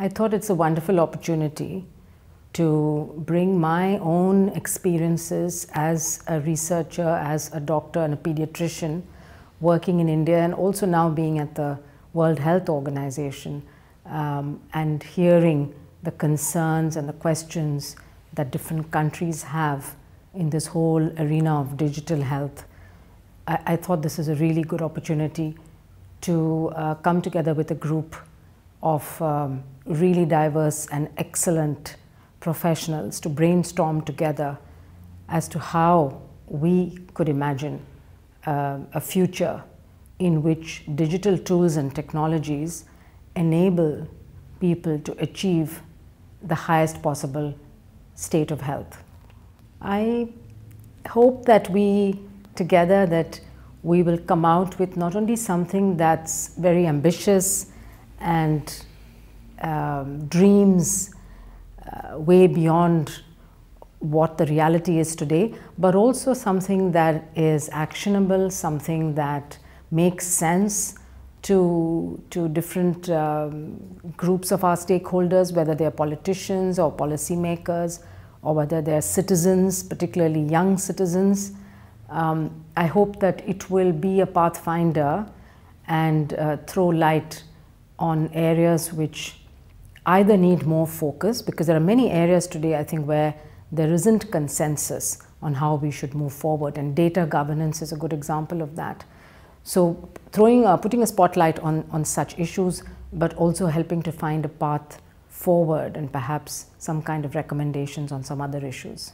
I thought it's a wonderful opportunity to bring my own experiences as a researcher, as a doctor and a pediatrician working in India and also now being at the World Health Organization um, and hearing the concerns and the questions that different countries have in this whole arena of digital health. I, I thought this is a really good opportunity to uh, come together with a group of um, really diverse and excellent professionals to brainstorm together as to how we could imagine uh, a future in which digital tools and technologies enable people to achieve the highest possible state of health. I hope that we together that we will come out with not only something that's very ambitious and um, dreams uh, way beyond what the reality is today, but also something that is actionable, something that makes sense to, to different um, groups of our stakeholders, whether they are politicians or policymakers, or whether they are citizens, particularly young citizens. Um, I hope that it will be a pathfinder and uh, throw light on areas which either need more focus, because there are many areas today, I think, where there isn't consensus on how we should move forward, and data governance is a good example of that. So, throwing, uh, putting a spotlight on, on such issues, but also helping to find a path forward and perhaps some kind of recommendations on some other issues.